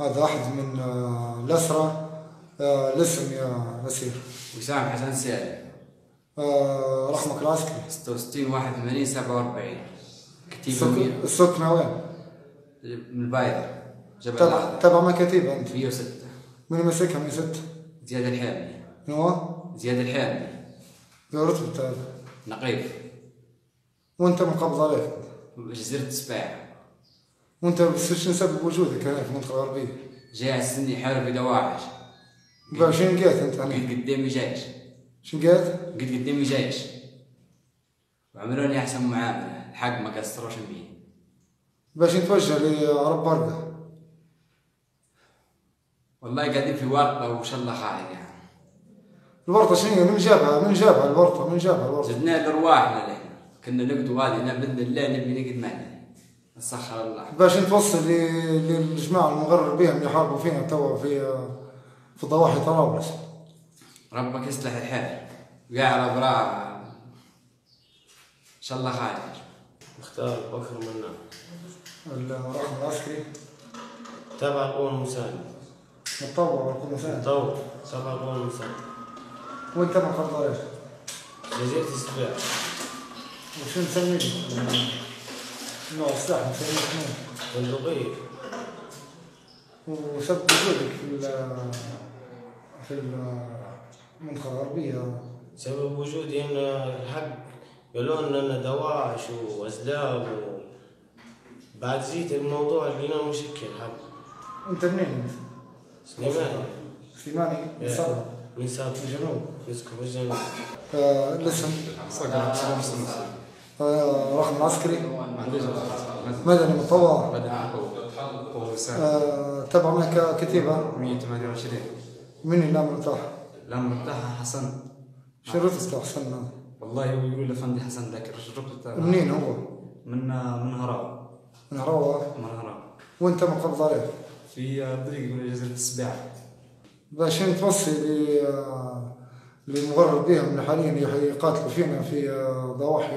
هذا أحد من آه، الأسرى آه، الاسم يا أسير وسام حسن سالم. رقمك العسكري 66 81 47 كتيبة السكنة وين؟ من البايضة جبل تبع تبع مكاتيب أنت. 106 من ماسكها من ست زياد الحامي. من هو؟ زياد الحامي. يا رتبة هذا. نقيب. وأنت مقبض عليك. جزيرة السباع بس شنو سبب وجودك هنا في المنطقة الغربية؟ جاي على السن يحارب في دواعش بقى شنو لقيت أنت؟ هنا؟ قد قدامي جيش. شنو لقيت؟ قد قدامي جيش. وعملوني أحسن معاملة. الحق ما قصروش بي باش نتوجه لعرب برقة والله قاعدين في ورطة وإن شاء الله خير يعني. الورطة شنو هي؟ من جابها؟ من جابها الورطة؟ من جابها الورطة؟ زدنا لأرواحنا لهنا. كنا نقدوا هذه بإذن الله نبي نقد معنا نسخر الله باش نتوصل ل- للجماعة المغرر بهم اللي يحاربوا فينا توا في في ضواحي طرابلس. ربك يصلح الحال. وقاع على براء إن شاء الله خير. مختار بكر منان الرقم العسكري. تبع القوة المساندة متطور كل سنة طور تبع القوة المساندة وانت ما عليك جزيرة السباع. وشو نسميك؟ نوع السلاح نسميك شنو؟ بندقية وسبب وجودك في ال- في المنطقة الغربية سبب وجودي ان الحق قالوا لنا ان دواعش وازلام و... بعد زيت الموضوع لقينا مشكل حق انت منين؟ انت؟ سليماني سليماني من. صبرا من سابق من الجنوب نسكن في الجنوب آه، الاسم آه، رقم العسكري مدني مطوع آه، تبع منك كتيبة 128 من اللي مرتاح لما مرتاح حسن. رتبته أحسن والله هو يقولوا لي فندي حسن ذاكر رتبته منين هو؟ من من هراو من روى من هراو وأنت مقبض عليه. في طريق من جزيرة السباع باش توصي ل آه، للمغرر بهم اللي حاليا يقاتلوا فينا في ضواحي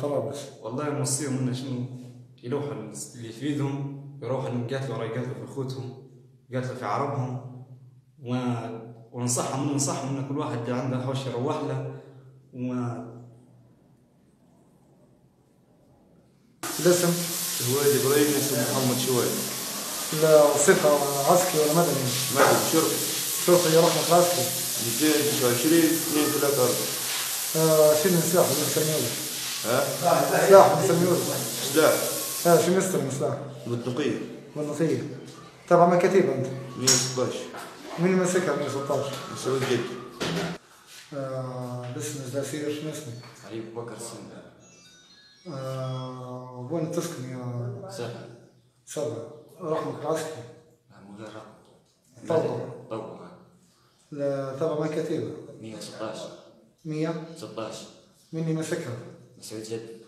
طرابلس. والله موصيهم انه شنو؟ يلوحوا اللي يفيدهم يروحوا إنهم يقاتلوا ولا يقاتلوا في أخوتهم يقاتلوا في عربهم. و... وننصحهم ننصحهم إن كل واحد عنده حوش يروح له. و الاسم؟ شويد إبراهيم اسمه محمد شويد الصفة عسكري ولا مدني؟ مدني شرطي. شرطي رقمك العسكري 229 234 آه، شنو السلاح اللي مسميوه؟ ها سلاح مسميوه سلاح آه، شنو يستلم سلاح؟ بندقية والنصية تبع مكاتيب انت 116 مين ماسكها 116 مسوي جد الاسم الزاسير شنو اسمه؟ علي بكر السنة آه، وين تسكن يا سهل سبع رقمك العسكري مو غير رقم طوع طوع لا، تبع مكاتيب 116 100 16 مني ماسكها مسعود جد.